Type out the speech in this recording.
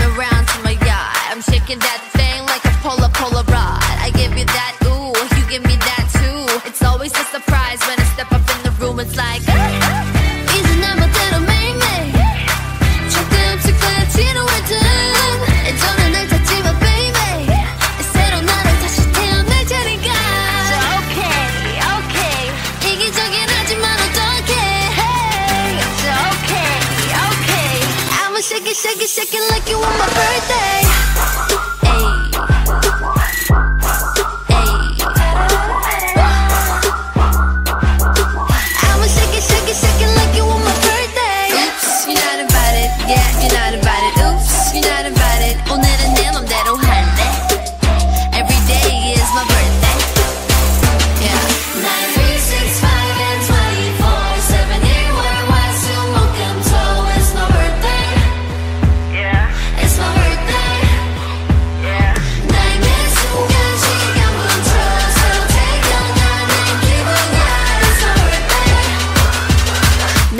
around to my yard. I'm shaking that thing like a polar polaroid. shake it, shake it, shake it like you want my birthday.